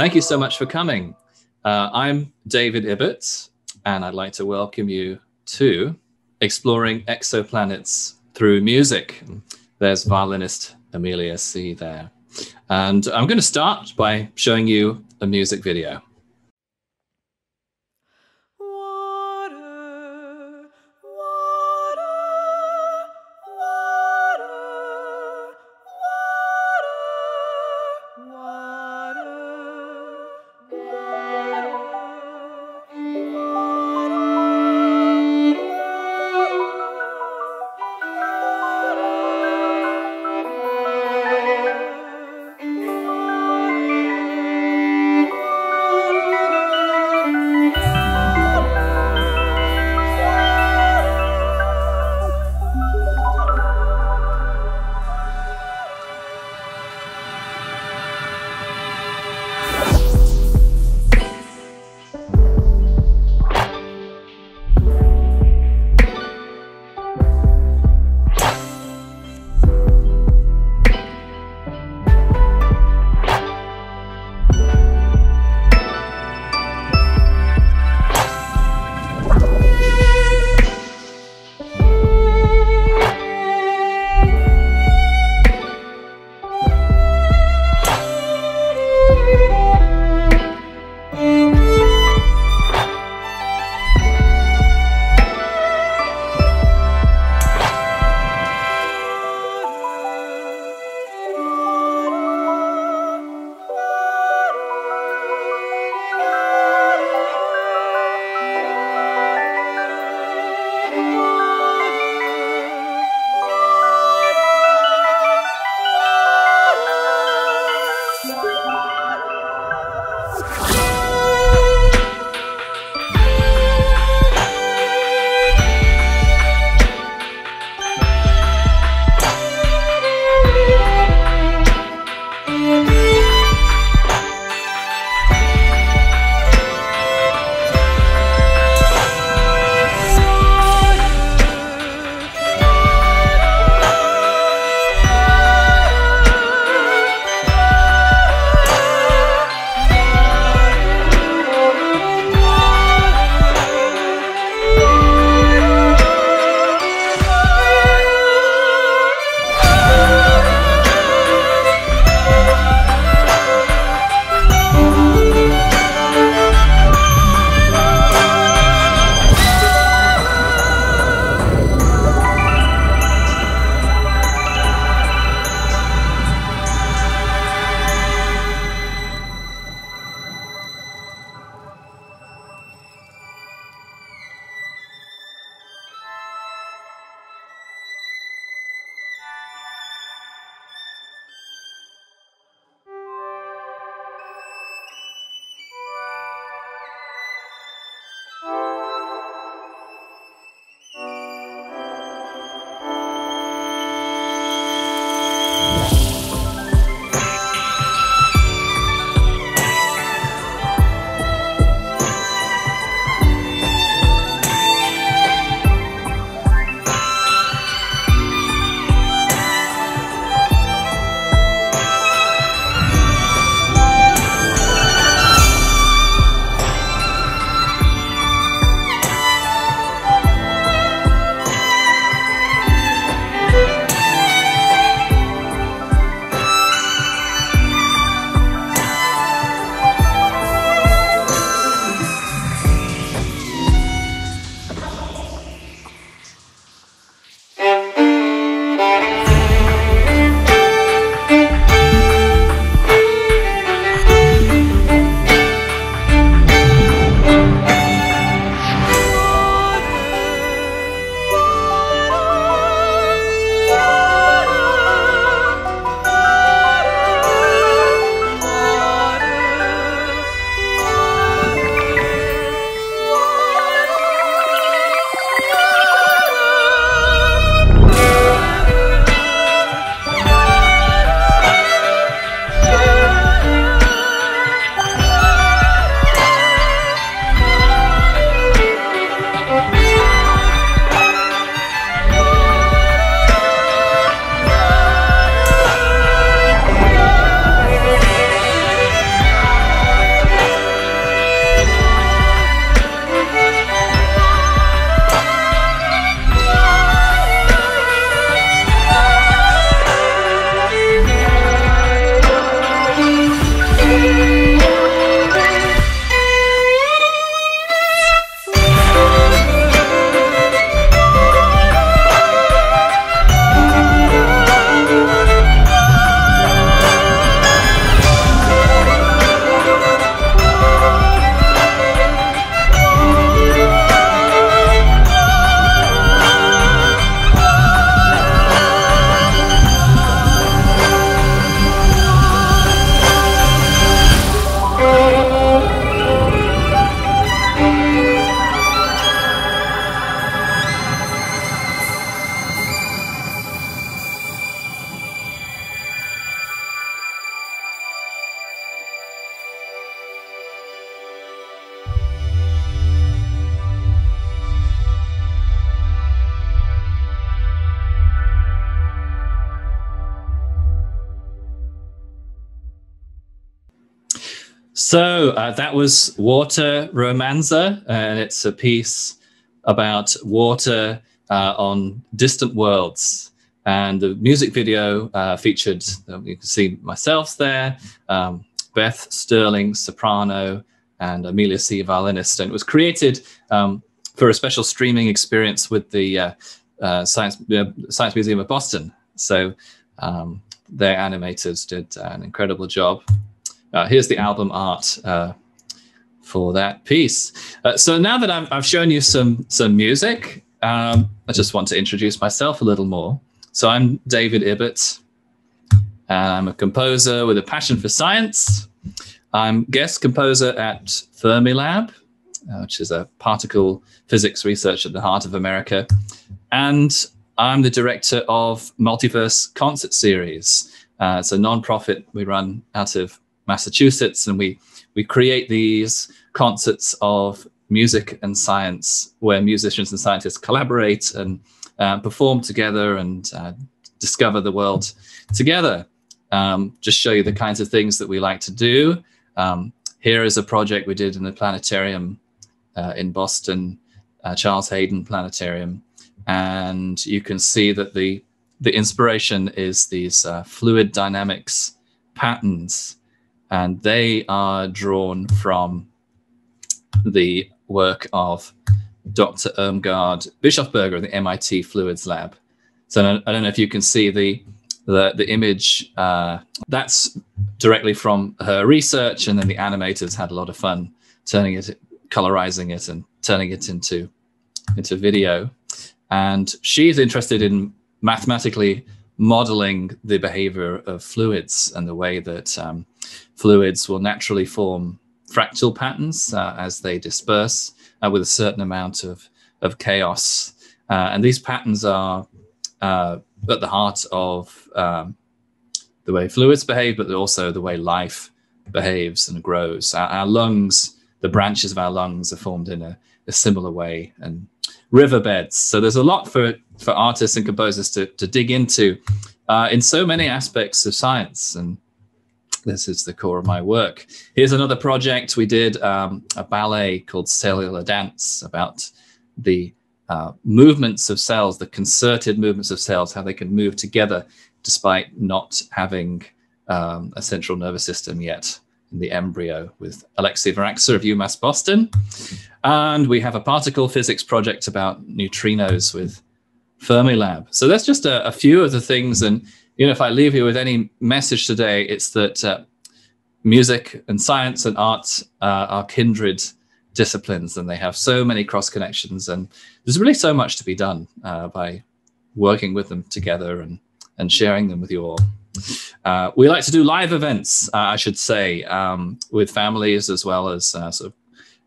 Thank you so much for coming. Uh, I'm David Ibbett, and I'd like to welcome you to Exploring Exoplanets Through Music. There's violinist Amelia Sie. there. And I'm going to start by showing you a music video. So uh, that was Water Romanza, and it's a piece about water uh, on distant worlds. And the music video uh, featured, um, you can see myself there, um, Beth Sterling, soprano, and Amelia Sie. violinist. And it was created um, for a special streaming experience with the uh, uh, Science, Science Museum of Boston. So um, their animators did an incredible job. Uh, here's the album art uh, for that piece. Uh, so now that I've, I've, shown you some some music, um, I just want to introduce myself a little more. So I'm David Ibbett. I'm a composer with a passion for science. I'm guest composer at Fermilab, uh, which is a particle physics research at the heart of America. And I'm the director of Multiverse Concert Series. Uh, it's a non-profit we run out of Massachusetts, and we we create these concerts of music and science where musicians and scientists collaborate and uh, perform together and uh, discover the world together. Um, just show you the kinds of things that we like to do. Um, here is a project we did in the planetarium uh, in Boston, uh, Charles Hayden Planetarium, and you can see that the the inspiration is these uh, fluid dynamics patterns and they are drawn from the work of Dr. Irmgard Bischofberger of the MIT Fluids Lab. So I don't know if you can see the the, the image. Uh, that's directly from her research, and then the animators had a lot of fun turning it, colorizing it, and turning it into into video. And she's interested in mathematically modeling the behavior of fluids and the way that um, fluids will naturally form fractal patterns uh, as they disperse uh, with a certain amount of, of chaos. Uh, and these patterns are uh, at the heart of um, the way fluids behave, but also the way life behaves and grows. Our, our lungs, the branches of our lungs, are formed in a, a, similar way, and riverbeds. So there's a lot for for artists and composers to to dig into uh, in so many aspects of science and this is the core of my work. Here's another project we did um, a ballet called Cellular Dance about the uh, movements of cells, the concerted movements of cells, how they can move together despite not having um, a central nervous system yet in the embryo with Alexei Veraksa of UMass Boston. And we have a particle physics project about neutrinos with Fermilab. So that's just a, a few of the things. And you know, if I leave you with any message today, it's that uh, music and science and art uh, are kindred disciplines, and they have so many cross connections. And there's really so much to be done uh, by working with them together and and sharing them with you all. Uh, we like to do live events, uh, I should say, um, with families as well as uh, sort of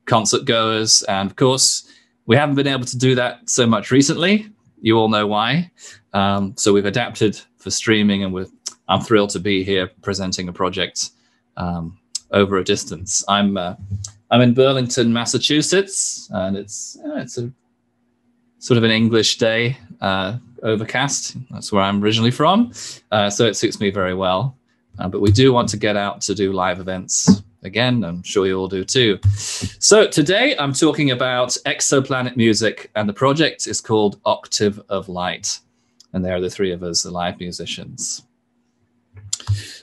concert goers, and of course. We haven't been able to do that so much recently. You all know why. Um, so we've adapted for streaming, and I'm thrilled to be here presenting a project um, over a distance. I'm uh, I'm in Burlington, Massachusetts, and it's uh, it's a sort of an English day, uh, overcast. That's where I'm originally from, uh, so it suits me very well. Uh, but we do want to get out to do live events again. I'm sure you all do too. So today I'm talking about exoplanet music, and the project is called Octave of Light and there are the three of us, the live musicians.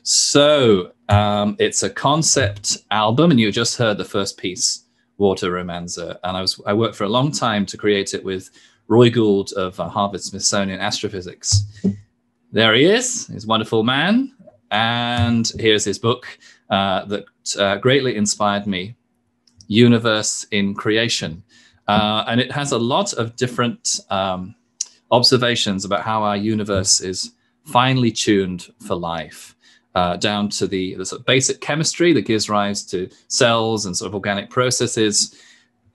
So um, it's a concept album, and you just heard the first piece, Water Romanza, and I was I worked for a long time to create it with Roy Gould of uh, Harvard Smithsonian Astrophysics. There he is, he's a wonderful man, and here's his book uh, that uh, greatly inspired me, Universe in Creation, uh, and it has a lot of different. Um, observations about how our universe is finely tuned for life, uh, down to the, the sort of basic chemistry that gives rise to cells and sort of organic processes,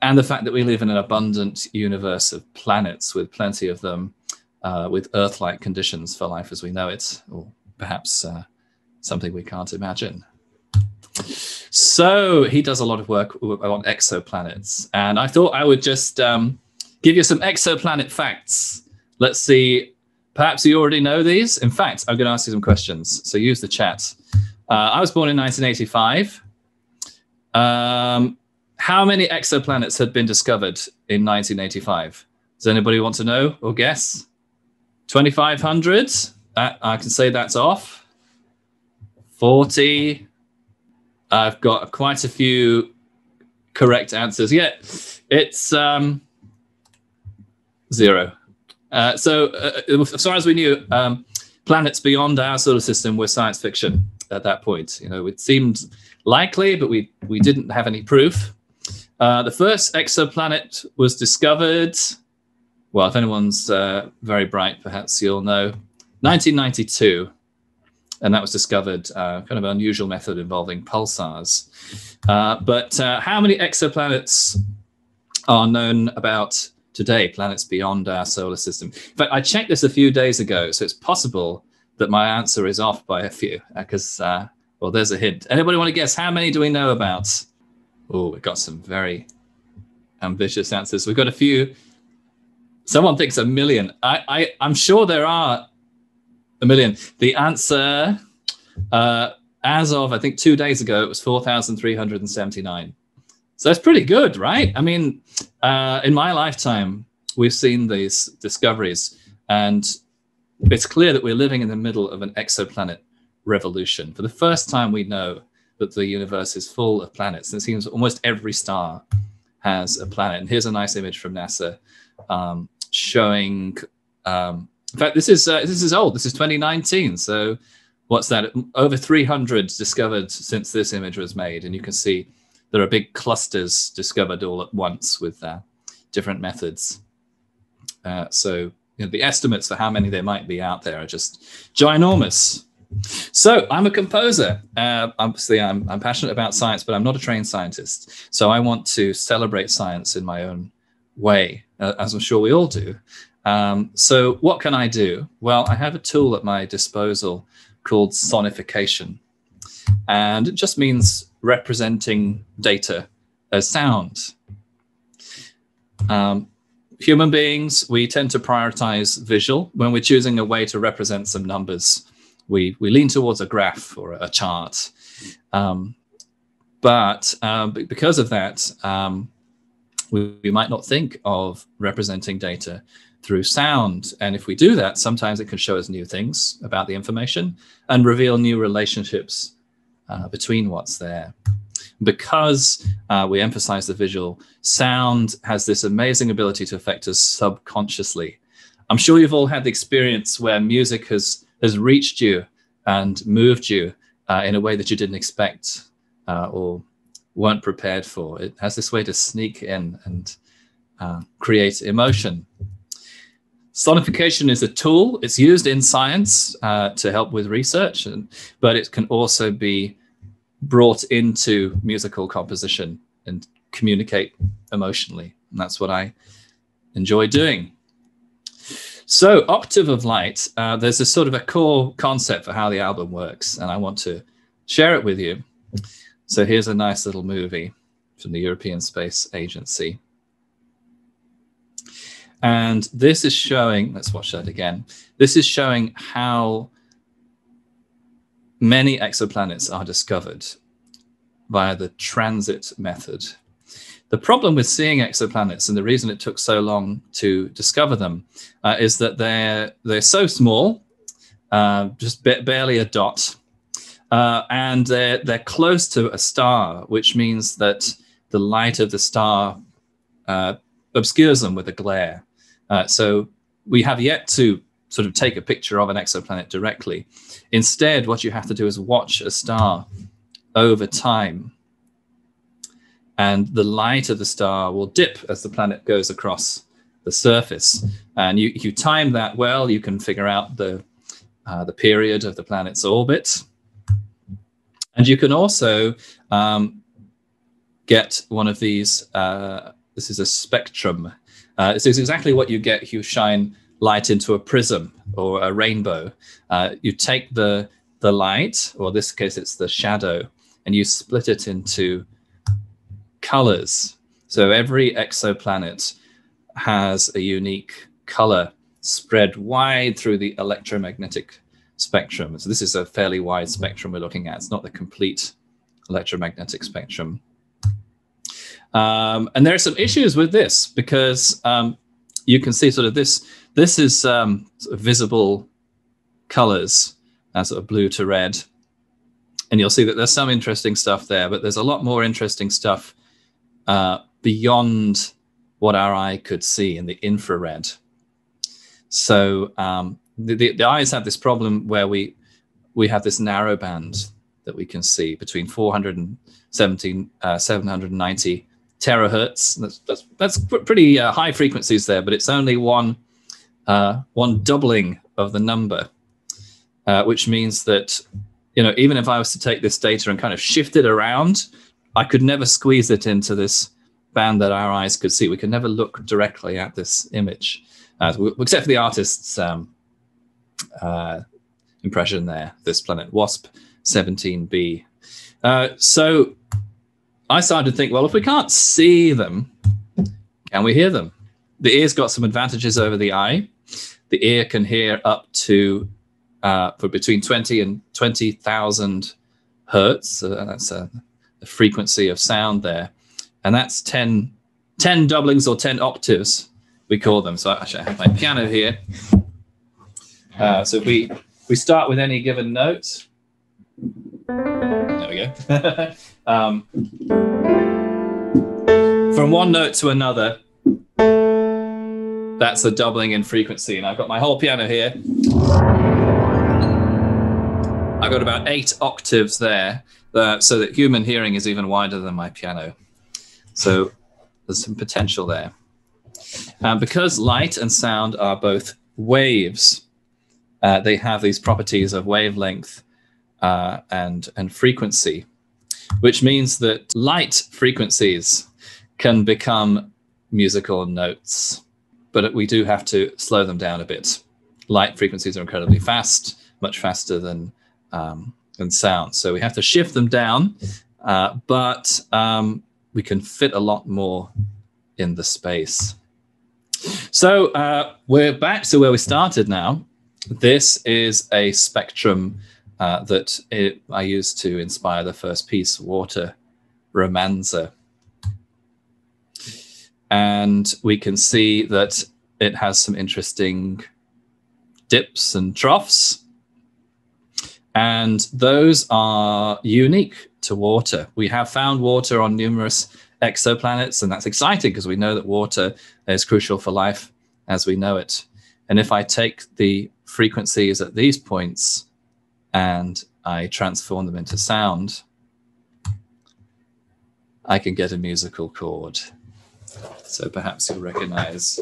and the fact that we live in an abundant universe of planets with plenty of them, uh, with Earth-like conditions for life as we know it, or perhaps uh, something we can't imagine. So he does a lot of work on exoplanets, and I thought I would just um, give you some exoplanet facts Let's see. Perhaps you already know these. In fact, I'm going to ask you some questions. So use the chat. Uh, I was born in 1985. Um, how many exoplanets had been discovered in 1985? Does anybody want to know or guess? 2,500? I can say that's off. 40. I've got quite a few correct answers. Yeah, it's um, zero. Uh, so, uh, as far as we knew, um, planets beyond our solar system were science fiction at that point. You know, it seemed likely, but we we didn't have any proof. Uh, the first exoplanet was discovered. Well, if anyone's uh, very bright, perhaps you'll know. 1992, and that was discovered. Uh, kind of an unusual method involving pulsars. Uh, but uh, how many exoplanets are known about today? Planets beyond our solar system. In fact, I checked this a few days ago, so it's possible that my answer is off by a few because uh, well, there's a hint. Anybody want to guess how many do we know about? Oh, we've got some very ambitious answers. We've got a few. Someone thinks a million. I, I I'm sure there are a million. The answer, uh, as of I think two days ago, it was four thousand three hundred and seventy nine. So that's pretty good, right? I mean, uh, in my lifetime, we've seen these discoveries, and it's clear that we're living in the middle of an exoplanet revolution. For the first time, we know that the universe is full of planets. And it seems almost every star has a planet. And here's a nice image from NASA um, showing. Um, in fact, this is uh, this is old. This is 2019. So what's that? Over 300 discovered since this image was made, and you can see there are big clusters discovered all at once with uh, different methods. Uh, so you know, the estimates for how many there might be out there are just ginormous. So I'm a composer. Uh, obviously, I'm, I'm passionate about science, but I'm not a trained scientist. So I want to celebrate science in my own way, uh, as I'm sure we all do. Um, so what can I do? Well, I have a tool at my disposal called sonification. And it just means representing data as sound. Um, human beings, we tend to prioritize visual when we're choosing a way to represent some numbers we we lean towards a graph or a chart. Um, but um, because of that, um, we, we, might not think of representing data through sound. And if we do that, sometimes it can show us new things about the information and reveal new relationships uh, between what's there. Because uh, we emphasize the visual, sound has this amazing ability to affect us subconsciously. I'm sure you've all had the experience where music has has reached you and moved you uh, in a way that you didn't expect uh, or weren't prepared for. It has this way to sneak in and uh, create emotion. Sonification is a tool. It's used in science uh, to help with research, and, but it can also be brought into musical composition and communicate emotionally. And that's what I enjoy doing. So, Octave of Light, uh, there's a sort of a core concept for how the album works, and I want to share it with you. So, here's a nice little movie from the European Space Agency. And this is showing, let's watch that again. This is showing how many exoplanets are discovered via the transit method. The problem with seeing exoplanets, and the reason it took so long to discover them, uh, is that they're they're so small, uh, just barely a dot, uh, and they're they're close to a star, which means that the light of the star uh, obscures them with a glare. Uh, so we have yet to sort of take a picture of an exoplanet directly. Instead, what you have to do is watch a star over time and the light of the star will dip as the planet goes across the surface. And you, you time that well, you can figure out the, uh, the period of the planet's orbit. And you can also um, get one of these, uh, this is a spectrum. Uh, is exactly what you get if you shine light into a prism or a rainbow. Uh, you take the, the light, or in this case it's the shadow, and you split it into colors. So every exoplanet has a unique color spread wide through the electromagnetic spectrum. So this is a fairly wide spectrum we're looking at. It's not the complete electromagnetic spectrum. Um, and there are some issues with this because um, you can see sort of this. This is um, sort of visible colors, uh, sort of blue to red, and you'll see that there's some interesting stuff there. But there's a lot more interesting stuff uh, beyond what our eye could see in the infrared. So um, the, the, the eyes have this problem where we we have this narrow band that we can see between 417 uh, 790 terahertz. That's that's, that's pretty uh, high frequencies there, but it's only one uh, one doubling of the number, uh, which means that you know even if I was to take this data and kind of shift it around, I could never squeeze it into this band that our eyes could see. We could never look directly at this image, uh, except for the artist's um, uh, impression there. This planet WASP 17b. Uh, so I started to think, well, if we can't see them, can we hear them? The ear's got some advantages over the eye. The ear can hear up to uh, for between 20 and 20,000 hertz. So that's a, the frequency of sound there. And that's 10, 10 doublings or 10 octaves, we call them. So actually, I have my piano here. Uh, so we, we start with any given note, there we go. um, from one note to another, that's a doubling in frequency. And I've got my whole piano here. I've got about eight octaves there, uh, so that human hearing is even wider than my piano. So there's some potential there. Because light and sound are both waves, uh, they have these properties of wavelength uh, and, and frequency, which means that light frequencies can become musical notes, but we do have to slow them down a bit. Light frequencies are incredibly fast, much faster than, um, than sound. So we have to shift them down, uh, but um, we can fit a lot more in the space. So uh, we're back to where we started now. This is a spectrum uh, that it, I used to inspire the first piece, Water Romanza. And we can see that it has some interesting dips and troughs. And those are unique to water. We have found water on numerous exoplanets, and that's exciting because we know that water is crucial for life as we know it. And if I take the frequencies at these points and I transform them into sound, I can get a musical chord. So perhaps you'll recognize.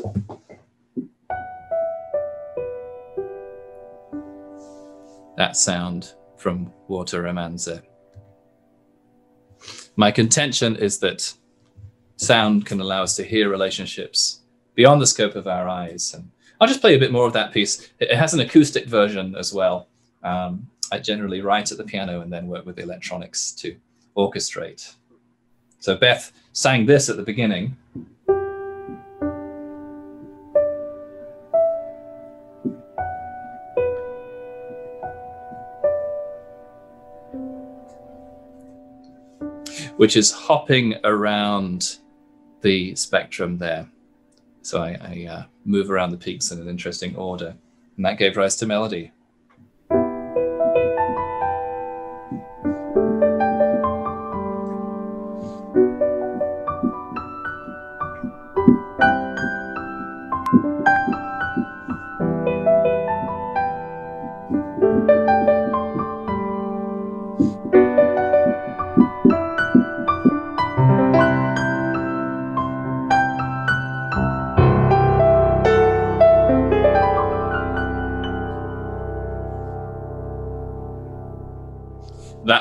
That sound from Water Romanza. My contention is that sound can allow us to hear relationships beyond the scope of our eyes. And I'll just play a bit more of that piece. It has an acoustic version as well. Um, I generally write at the piano and then work with the electronics to orchestrate. So Beth sang this at the beginning. Which is hopping around the spectrum there. So I, I uh, move around the peaks in an interesting order. And that gave rise to melody.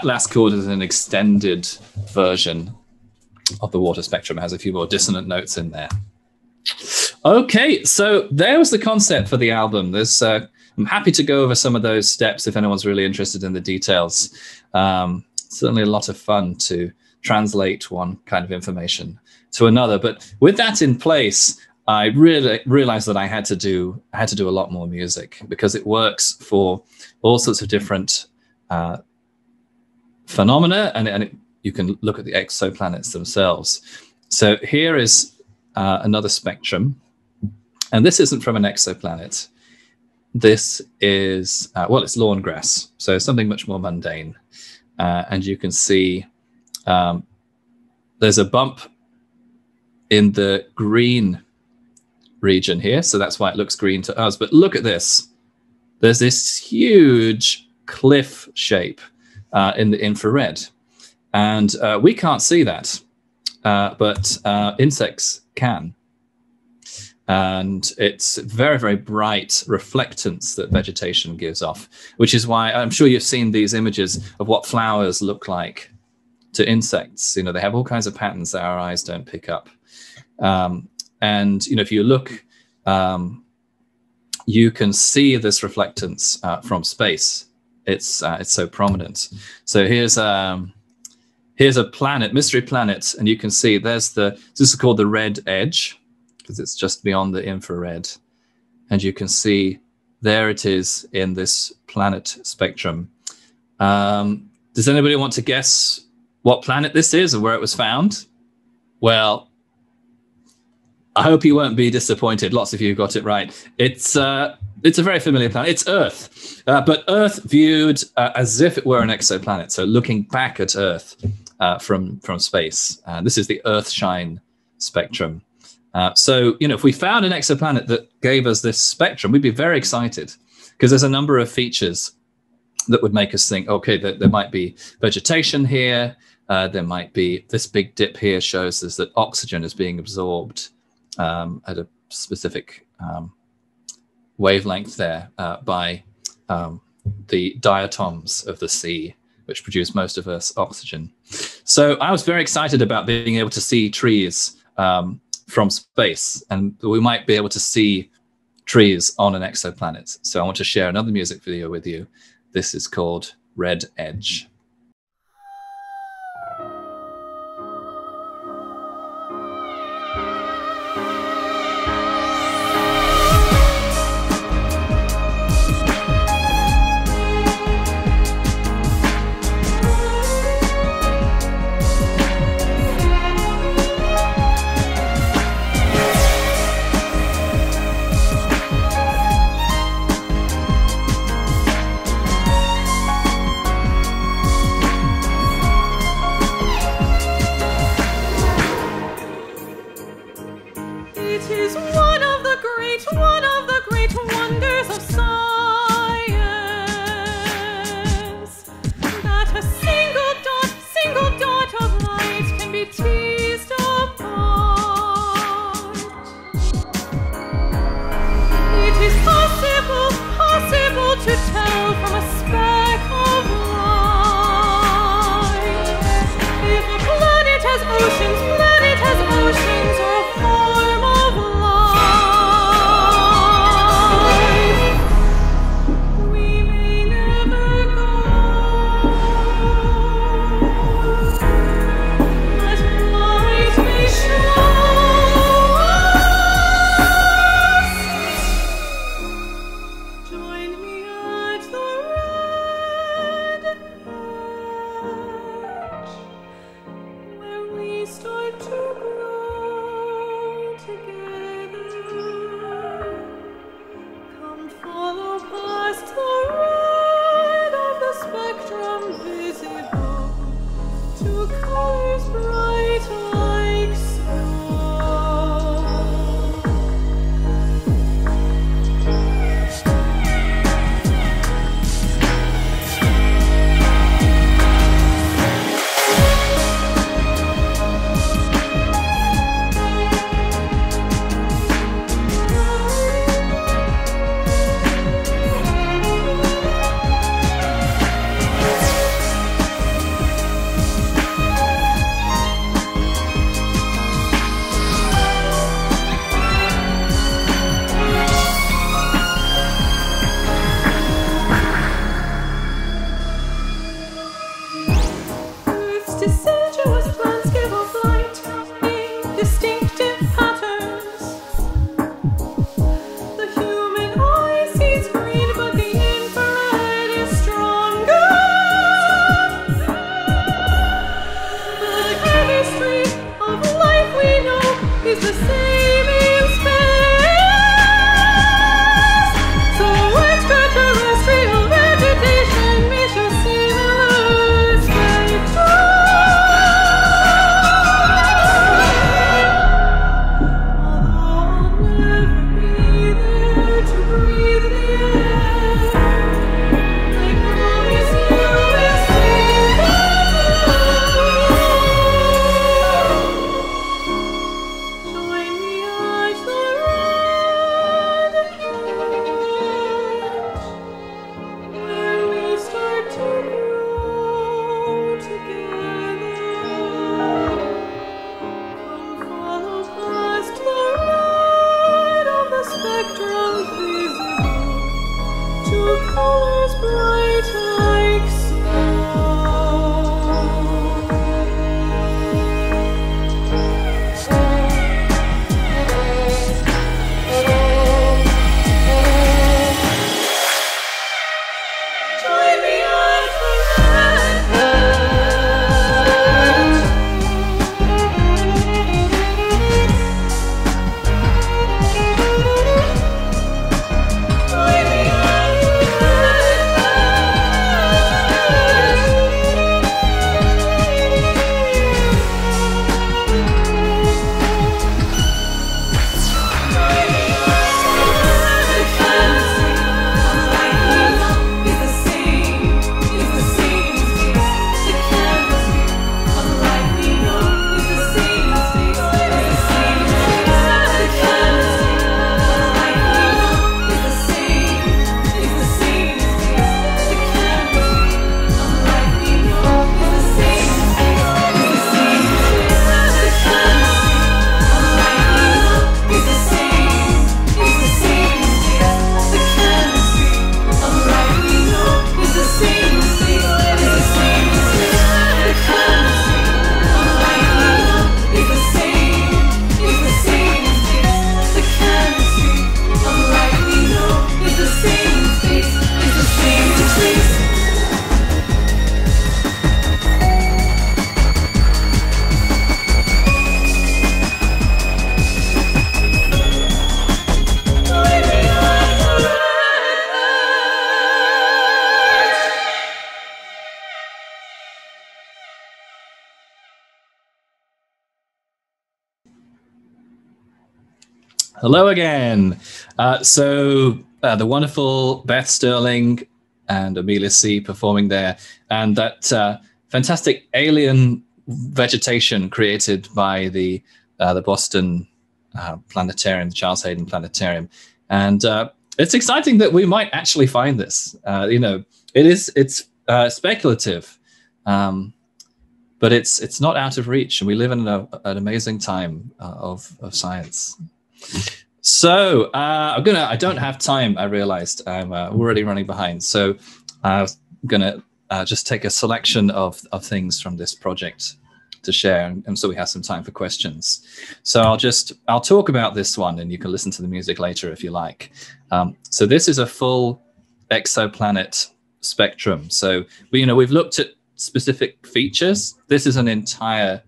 That last chord is an extended version of the water spectrum. It has a few more dissonant notes in there. Okay, so there was the concept for the album. There's, uh, I'm happy to go over some of those steps if anyone's really interested in the details. Um, certainly a lot of fun to translate one kind of information to another. But with that in place, I really realized that I had to do I had to do a lot more music because it works for all sorts of different uh, phenomena, and, and it, you can look at the exoplanets themselves. So here is uh, another spectrum. And this isn't from an exoplanet. This is, uh, well, it's lawn grass. So something much more mundane. Uh, and you can see um, there's a bump in the green region here. So that's why it looks green to us. But look at this. There's this huge cliff shape uh, in the infrared. And uh, we can't see that, uh, but uh, insects can. And it's very, very bright reflectance that vegetation gives off, which is why I'm sure you've seen these images of what flowers look like to insects. You know, they have all kinds of patterns that our eyes don't pick up. Um, and, you know, if you look, um, you can see this reflectance uh, from space. It's, uh, it's so prominent. So here's, um, here's a planet, mystery planet, and you can see there's the, this is called the red edge because it's just beyond the infrared. And you can see there it is in this planet spectrum. Um, does anybody want to guess what planet this is or where it was found? Well, I hope you won't be disappointed. Lots of you got it right. It's uh, it's a very familiar planet. It's Earth, uh, but Earth viewed uh, as if it were an exoplanet. So looking back at Earth uh, from from space. Uh, this is the Earthshine spectrum. Uh, so you know, if we found an exoplanet that gave us this spectrum, we'd be very excited because there's a number of features that would make us think, okay, there, there might be vegetation here. there might be this big dip here shows us that oxygen is being absorbed um, at a specific um, wavelength there uh, by um, the diatoms of the sea, which produce most of Earth's oxygen. So I was very excited about being able to see trees um, from space, and we might be able to see trees on an exoplanet. So I want to share another music video with you. This is called Red Edge. It's the same. Hello again. Uh, so uh, the wonderful Beth Sterling and Amelia Sie performing there, and that uh, fantastic alien vegetation created by the uh, the Boston uh, Planetarium, the Charles Hayden Planetarium, and uh, it's exciting that we might actually find this. you know, it is it's speculative. Um, but it's it's not out of reach, and we live in a, an amazing time of, of science. So uh, I'm gonna. I don't have time. I realized I'm uh, already running behind. So I'm gonna uh, just take a selection of of things from this project to share, and, and, so we have some time for questions. So I'll just I'll talk about this one, and you can listen to the music later if you like. Um, so this is a full exoplanet spectrum. So we, you know, we've looked at specific features. This is an entire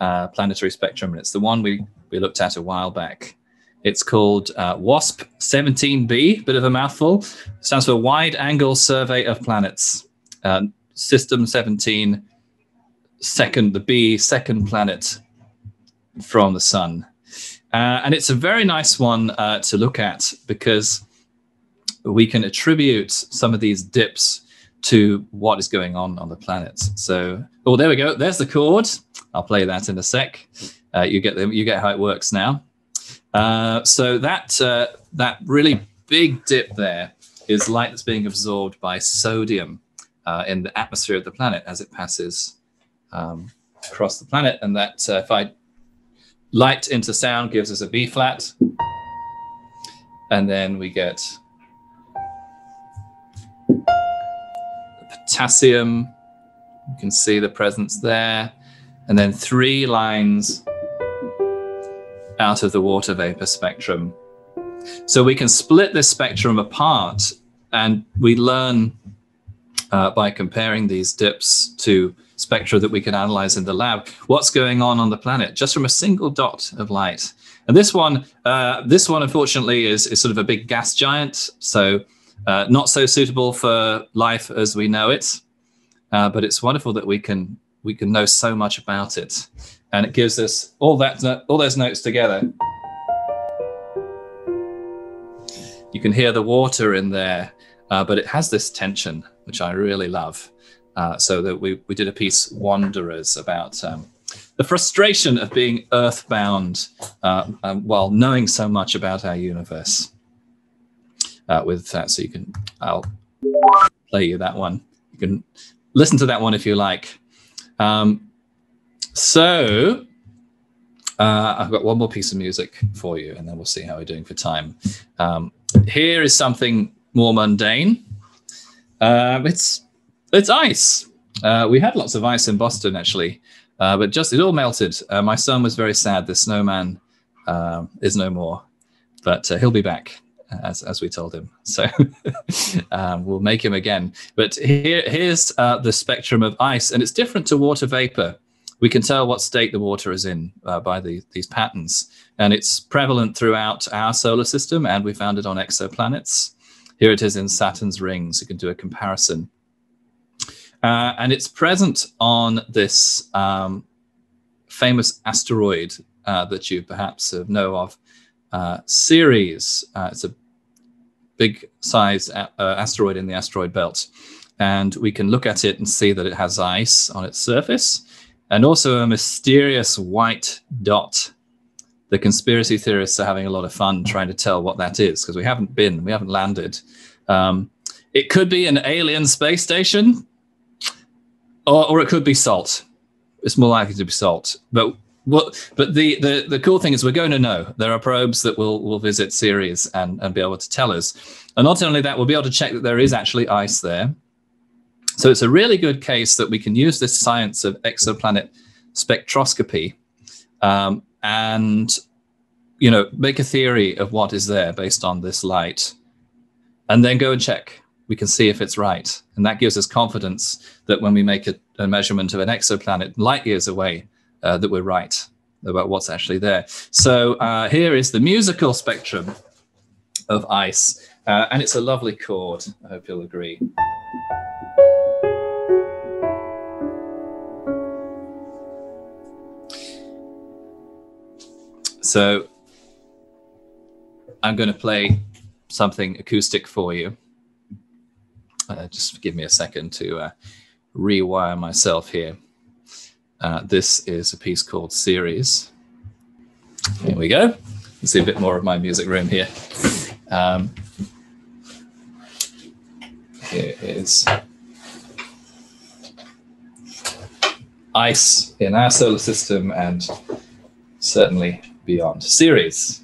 uh, planetary spectrum, and it's the one we we looked at a while back. It's called uh, WASP 17b, bit of a mouthful. Stands for Wide Angle Survey of Planets. Um, System 17, second, the B, second planet from the sun. Uh, and it's a very nice one uh, to look at because we can attribute some of these dips to what is going on on the planet. So, oh, there we go. There's the chord. I'll play that in a sec. Uh, you get them. You get how it works now. Uh, so that uh, that really big dip there is light that's being absorbed by sodium uh, in the atmosphere of the planet as it passes um, across the planet, and that uh, if I light into sound gives us a B flat, and then we get potassium. You can see the presence there, and then three lines out of the water vapor spectrum. So we can split this spectrum apart and we learn uh, by comparing these dips to spectra that we can analyze in the lab what's going on on the planet just from a single dot of light. And this one, uh, this one unfortunately is, is sort of a big gas giant, so uh, not so suitable for life as we know it. Uh, but it's wonderful that we can we can know so much about it and it gives us all that all those notes together. You can hear the water in there, uh, but it has this tension, which I really love. Uh, so that we, we did a piece, Wanderers, about um, the frustration of being earthbound uh, um, while knowing so much about our universe. Uh, with that, so you can, I'll play you that one. You can listen to that one if you like. Um, so uh, I've got one more piece of music for you, and then we'll see how we're doing for time. Um, here is something more mundane. Um, it's it's ice. Uh, we had lots of ice in Boston actually, uh, but just it all melted. Uh, my son was very sad. The snowman um, is no more, but uh, he'll be back as as we told him. So um, we'll make him again. But here here's uh, the spectrum of ice, and it's different to water vapor. We can tell what state the water is in uh, by the, these patterns, and it's prevalent throughout our solar system, and we found it on exoplanets. Here it is in Saturn's rings. You can do a comparison. Uh, and it's present on this um, famous asteroid uh, that you perhaps know of, uh, Ceres. Uh, it's a big size uh, asteroid in the asteroid belt. And we can look at it and see that it has ice on its surface and also a mysterious white dot. The conspiracy theorists are having a lot of fun trying to tell what that is because we haven't been, we haven't landed. Um, it could be an alien space station, or, or it could be salt. It's more likely to be salt. But what? But the, the the cool thing is we're going to know. There are probes that will will visit Ceres and and be able to tell us. And not only that, we'll be able to check that there is actually ice there. So it's a really good case that we can use this science of exoplanet spectroscopy um, and you know make a theory of what is there based on this light and then go and check. We can see if it's right and that gives us confidence that when we make a, a measurement of an exoplanet light years away uh, that we're right about what's actually there. So uh, here is the musical spectrum of ice uh, and it's a lovely chord. I hope you'll agree So I'm going to play something acoustic for you. Uh, just give me a second to uh, rewire myself here. Uh, this is a piece called Ceres. Here we go. Let's see a bit more of my music room here. Um, here is ice in our solar system and certainly beyond Ceres.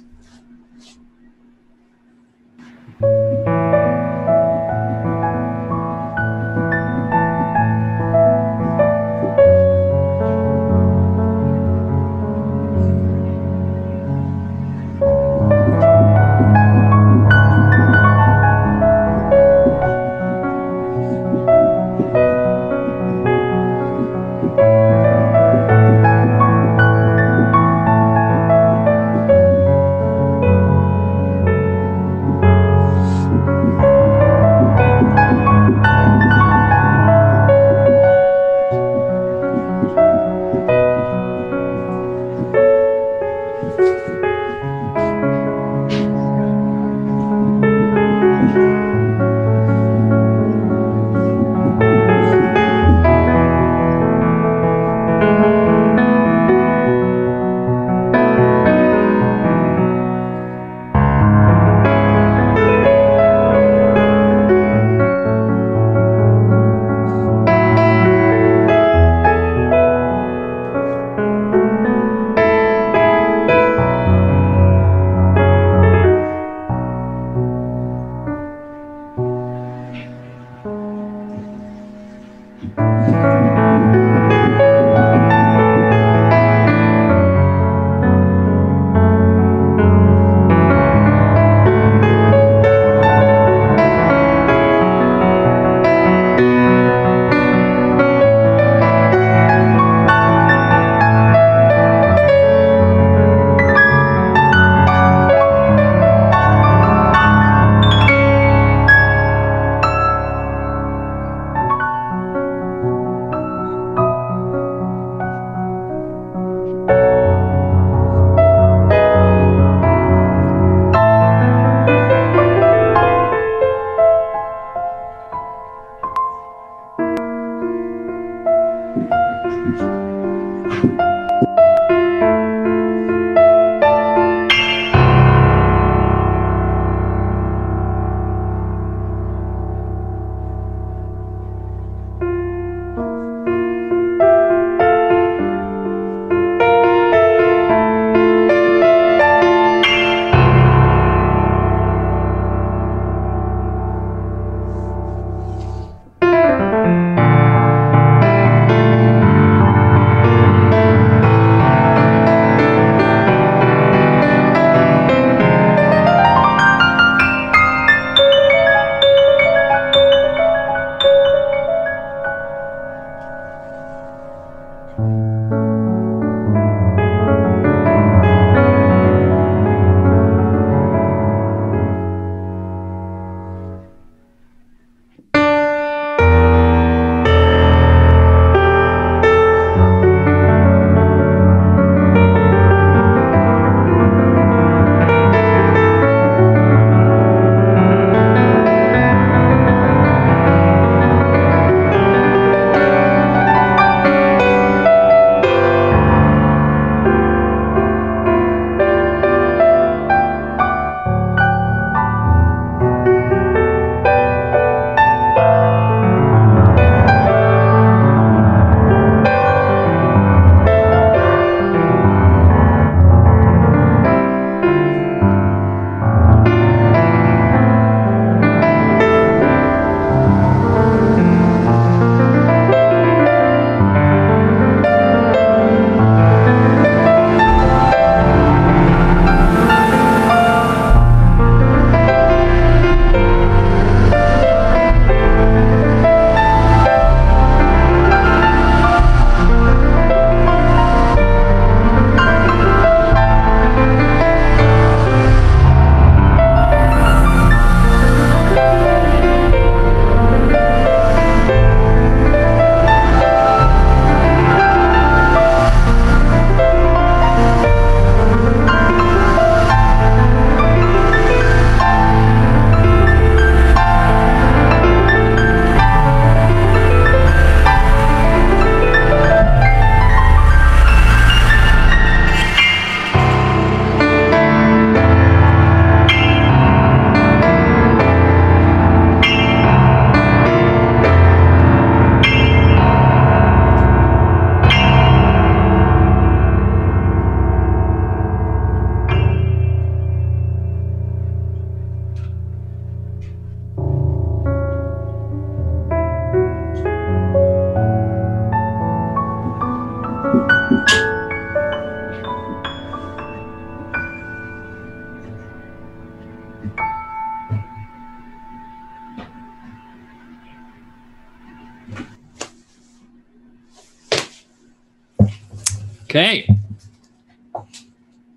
Okay.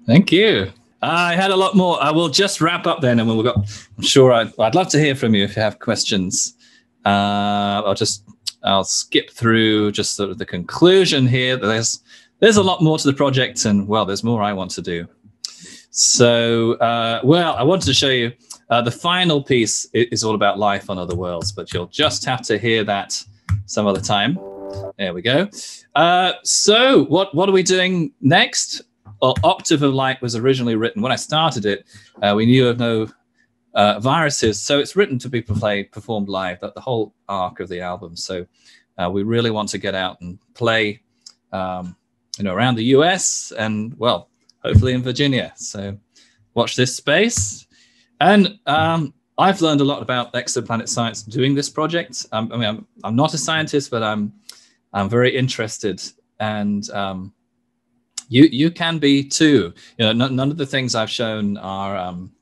Thank you. I had a lot more. I will just wrap up then, and we'll go. I'm sure I'd, I'd love to hear from you if you have questions. Uh, I'll just I'll skip through just sort of the conclusion here. There's there's a lot more to the project, and well, there's more I want to do. So, uh, well, I wanted to show you uh, the final piece is all about life on other worlds, but you'll just have to hear that some other time. There we go. Uh, so, what what are we doing next? Well, Octave of Light was originally written when I started it. Uh, we knew of no uh, viruses, so it's written to be played, performed live. That the whole arc of the album. So, uh, we really want to get out and play, um, you know, around the U.S. and well, hopefully in Virginia. So, watch this space. And um, I've learned a lot about exoplanet science doing this project. Um, I mean, I'm, I'm not a scientist, but I'm I'm very interested, and um, you you can be too. You know, n- none of the things I've shown are um,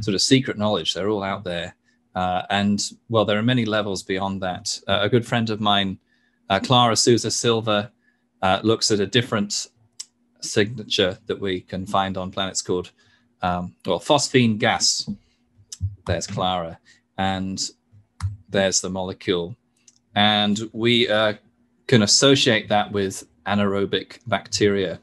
sort of secret knowledge. They're all out there, uh, and well, there are many levels beyond that. Uh, a good friend of mine, uh, Clara Sousa-Silva, uh, looks at a different signature that we can find on planets called um, well phosphine gas. There's Clara, and there's the molecule, and we uh, can associate that with anaerobic bacteria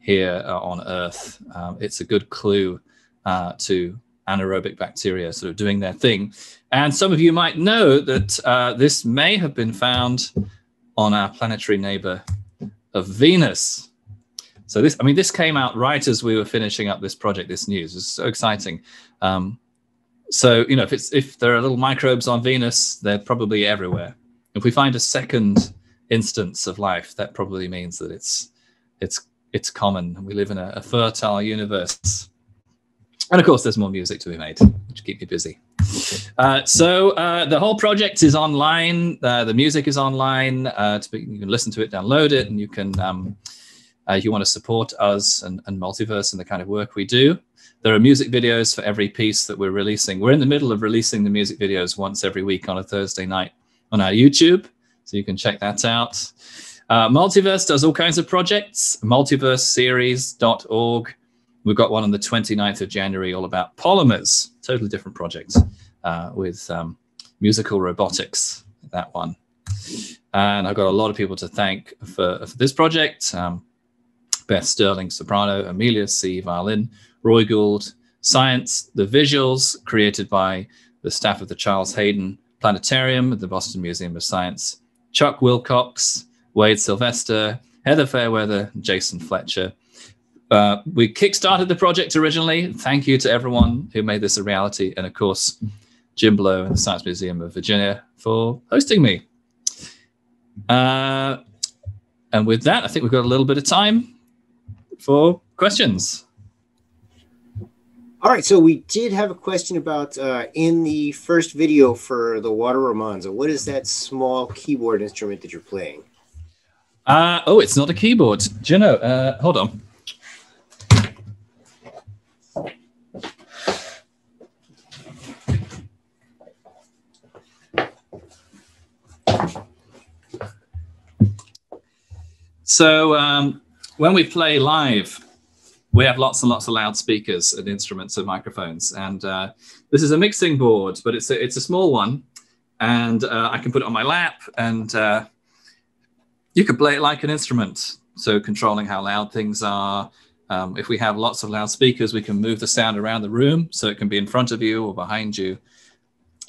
here uh, on Earth. Um, it's a good clue uh, to anaerobic bacteria sort of doing their thing. And some of you might know that uh, this may have been found on our planetary neighbor of Venus. So this, I mean, this came out right as we were finishing up this project. This news is so exciting. Um, so you know, if it's if there are little microbes on Venus, they're probably everywhere. If we find a second instance of life, that probably means that it's it's it's common. We live in a, a fertile universe. And of course, there's more music to be made, which keep you busy. Uh, so uh, the whole project is online. Uh, the music is online. Uh, be, you can listen to it, download it, and you can, um, uh, if you want to support us and, and Multiverse and the kind of work we do, there are music videos for every piece that we're releasing. We're in the middle of releasing the music videos once every week on a Thursday night on our YouTube. So you can check that out. Uh, Multiverse does all kinds of projects, multiverseseries.org. We've got one on the 29th of January all about polymers, totally different project uh, with um, musical robotics, that one. And I've got a lot of people to thank for, for this project. Um, Beth Sterling, soprano, Amelia Sie, violin, Roy Gould, science, the visuals created by the staff of the Charles Hayden Planetarium at the Boston Museum of Science, Chuck Wilcox, Wade Sylvester, Heather Fairweather, Jason Fletcher. Uh, we kickstarted the project originally. Thank you to everyone who made this a reality. And of course, Jim Blow and the Science Museum of Virginia for hosting me. Uh, and with that, I think we've got a little bit of time for questions. All right, so we did have a question about uh, in the first video for the Water Romanza. What is that small keyboard instrument that you're playing? Uh, oh, it's not a keyboard. Do you know? Uh, hold on. So um, when we play live, we have lots and lots of loudspeakers and instruments and microphones. And uh, this is a mixing board, but it's a, it's a small one. And uh, I can put it on my lap and uh, you could play it like an instrument. So controlling how loud things are. Um, if we have lots of loudspeakers, we can move the sound around the room so it can be in front of you or behind you.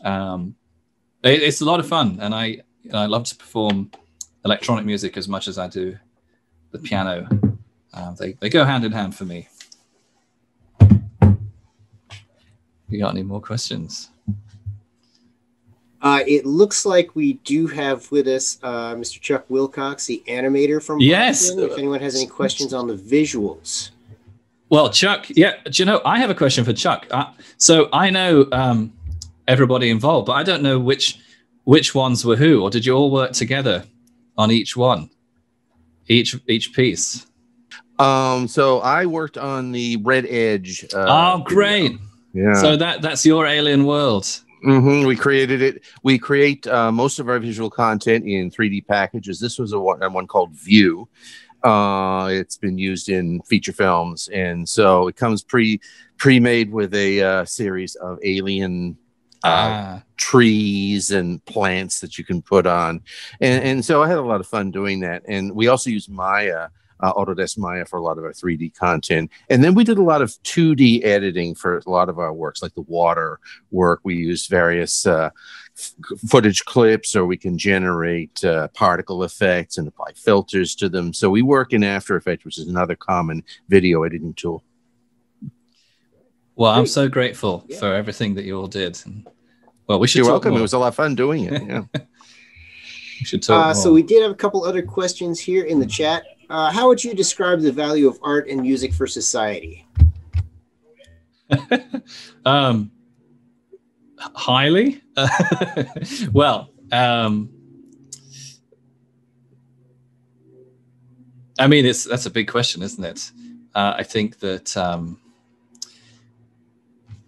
Um, it, it's a lot of fun. And I, I love to perform electronic music as much as I do the piano. Uh, they, they go hand in hand for me. You got any more questions? Uh, it looks like we do have with us uh, Mr. Chuck Wilcox, the animator from yes. Boston, if anyone has any questions on the visuals. Well, Chuck, yeah, do you know, I have a question for Chuck. Uh, so I know um, everybody involved, but I don't know which which ones were who, or did you all work together on each one, each each piece? Um, so I worked on the Red Edge. Uh, oh, great! Video. Yeah. So that that's your alien world. hmm We created it. We create uh, most of our visual content in 3D packages. This was a one, one called Vue. Uh, it's been used in feature films, and so it comes pre pre-made with a uh, series of alien uh, Ah, trees and plants that you can put on. And, and so I had a lot of fun doing that. And we also use Maya, uh, Autodesk Maya for a lot of our 3D content. And then we did a lot of 2D editing for a lot of our works, like the water work. We used various uh, f- footage clips, or we can generate uh, particle effects and apply filters to them. So we work in After Effects, which is another common video editing tool. well, I'm so grateful Yeah. for everything that you all did. Well, we should You're talk welcome. more. It was a lot of fun doing it. Yeah. we should talk Uh, so we did have a couple other questions here in the chat. Uh, how would you describe the value of art and music for society? um, highly. well, um, I mean, it's that's a big question, isn't it? Uh, I think that um,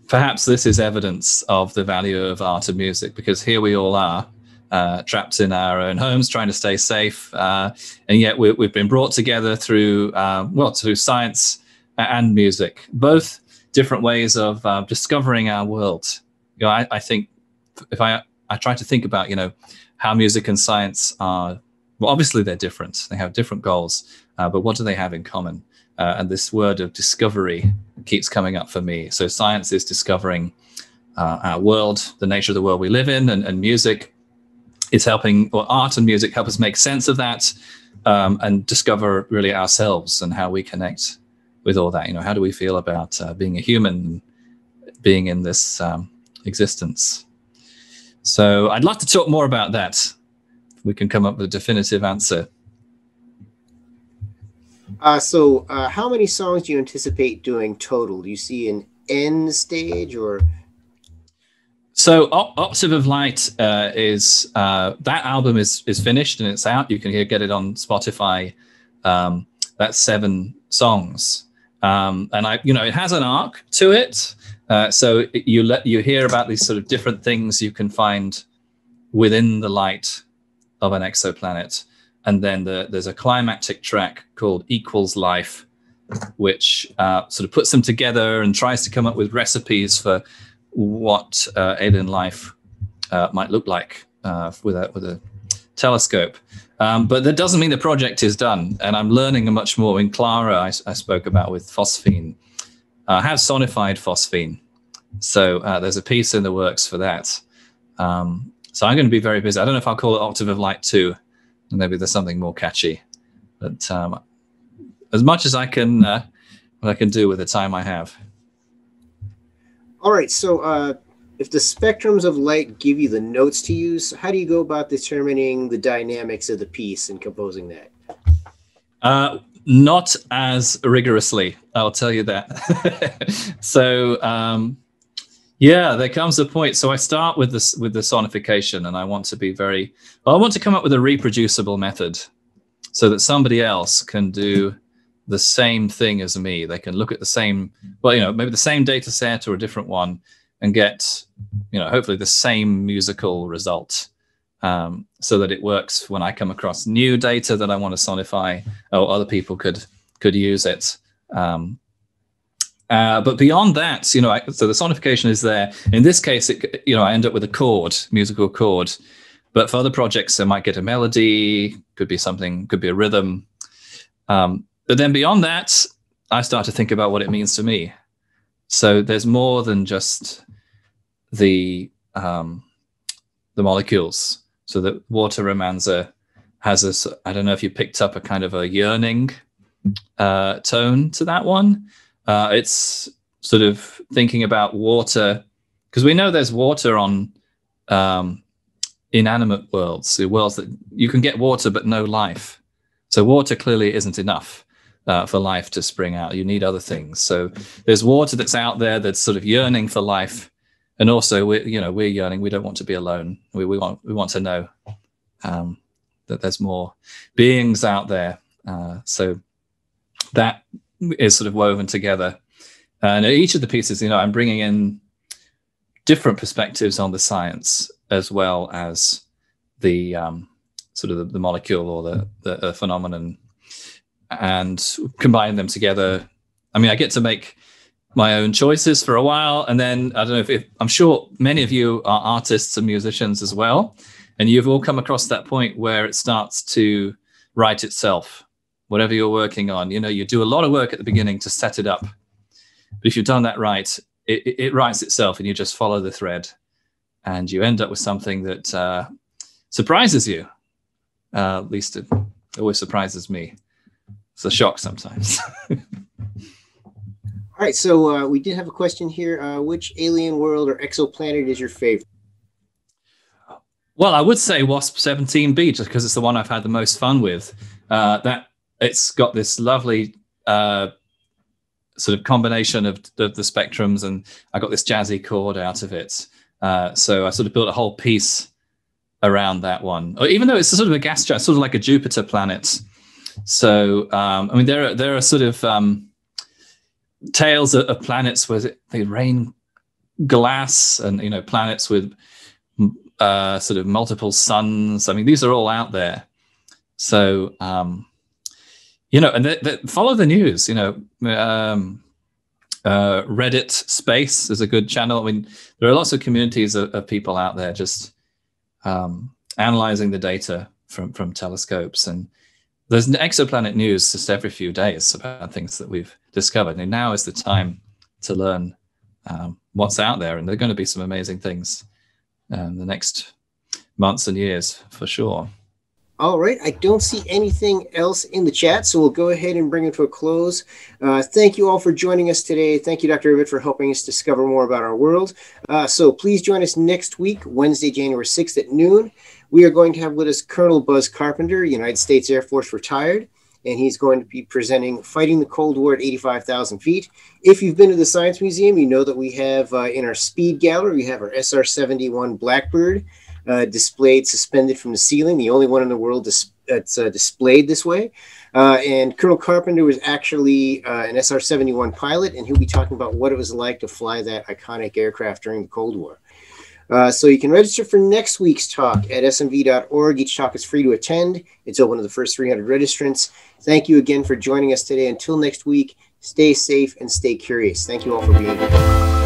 perhaps this is evidence of the value of art and music because here we all are. Uh, trapped in our own homes, trying to stay safe, uh, and yet we, we've been brought together through uh, well, through science and music, both different ways of uh, discovering our world. You know, I, I think if I I try to think about you know how music and science are well, obviously they're different. They have different goals, uh, but what do they have in common? Uh, and this word of discovery keeps coming up for me. So science is discovering our world, the nature of the world we live in, and, and music is helping, or art and music help us make sense of that um, and discover really ourselves and how we connect with all that. You know, how do we feel about uh, being a human, being in this um, existence? So I'd love to talk more about that. We can come up with a definitive answer. Uh, so, uh, how many songs do you anticipate doing total? Do you see an end stage or? So O- Octave of Light uh, is uh, that album is is finished and it's out. You can hear, get it on Spotify. Um, that's seven songs, um, and I, you know, it has an arc to it. Uh, so you let you hear about these sort of different things you can find within the light of an exoplanet, and then the, there's a climactic track called Equals Life, which uh, sort of puts them together and tries to come up with recipes for what uh, alien life uh, might look like uh, with a with a telescope. Um, but that doesn't mean the project is done, and I'm learning much more. In Clara, I, I spoke about with phosphine. I have sonified phosphine, so uh, there's a piece in the works for that. Um, so I'm going to be very busy. I don't know if I'll call it Octave of Light two. Maybe there's something more catchy, but um, as much as I can, uh, what I can do with the time I have. All right. So, uh, if the spectrums of light give you the notes to use, how do you go about determining the dynamics of the piece and composing that? Uh, not as rigorously, I'll tell you that. so, um, yeah, there comes a point. So I start with this with the sonification, and I want to be very. Well, I want to come up with a reproducible method, so that somebody else can do the same thing as me. They can look at the same, well, you know, maybe the same data set or a different one, and get, you know, hopefully the same musical result um, so that it works when I come across new data that I want to sonify, or other people could could use it. Um, uh, but beyond that, you know, I, so the sonification is there. In this case, it, you know, I end up with a chord, musical chord. But for other projects, I might get a melody, could be something, could be a rhythm. Um, but then beyond that, I start to think about what it means to me. So there's more than just the um, the molecules. So that water romanza has a, s- I don't know if you picked up a kind of a yearning uh, tone to that one. Uh, it's sort of thinking about water because we know there's water on um, inanimate worlds, the worlds that you can get water but no life. So water clearly isn't enough uh, for life to spring out. You need other things. So there's water that's out there that's sort of yearning for life. And also we you know we're yearning. We don't want to be alone. We, we want we want to know um, that there's more beings out there. Uh, so that is sort of woven together. And each of the pieces you know i'm bringing in different perspectives on the science as well as the um, sort of the, the, molecule or the, the phenomenon and combine them together. I mean, I get to make my own choices for a while. And then I don't know if, if I'm sure many of you are artists and musicians as well. And you've all come across that point where it starts to write itself, whatever you're working on. You know, you do a lot of work at the beginning to set it up. But if you've done that right, it, it writes itself and you just follow the thread and you end up with something that uh, surprises you. Uh, at least it always surprises me. It's a shock sometimes. All right, so uh, we did have a question here. Uh, which alien world or exoplanet is your favorite? Well, I would say WASP 17b just because it's the one I've had the most fun with. Uh, that it's got this lovely uh, sort of combination of the, the, spectrums, and I got this jazzy chord out of it. Uh, so I sort of built a whole piece around that one. Or even though it's sort of a gas giant, sort of like a Jupiter planet. So um, I mean, there are there are sort of um, tales of, of planets where they rain glass, and you know, planets with uh, sort of multiple suns. I mean, these are all out there. So, um, you know, and follow the news. You know, um, uh, Reddit Space is a good channel. I mean, there are lots of communities of, of people out there just um, analyzing the data from from telescopes, and there's exoplanet news just every few days about things that we've discovered. And now is the time to learn um, what's out there, and there are going to be some amazing things um, the next months and years for sure. All right, I don't see anything else in the chat, so we'll go ahead and bring it to a close. Uh, thank you all for joining us today. Thank you, Dr. Ibbett, for helping us discover more about our world. Uh, so please join us next week, Wednesday, January 6th at noon. We are going to have with us Colonel Buzz Carpenter, United States Air Force retired and he's going to be presenting Fighting the Cold War at 85,000 feet. If you've been to the Science Museum, you know that we have uh, in our speed gallery, we have our SR 71 Blackbird uh, displayed suspended from the ceiling, the only one in the world dis- that's uh, displayed this way. Uh, and Colonel Carpenter was actually uh, an SR 71 pilot, and he'll be talking about what it was like to fly that iconic aircraft during the Cold War. Uh, so you can register for next week's talk at smv.org. Each talk is free to attend. It's open to the first 300 registrants. Thank you again for joining us today. Until next week, stay safe and stay curious. Thank you all for being here.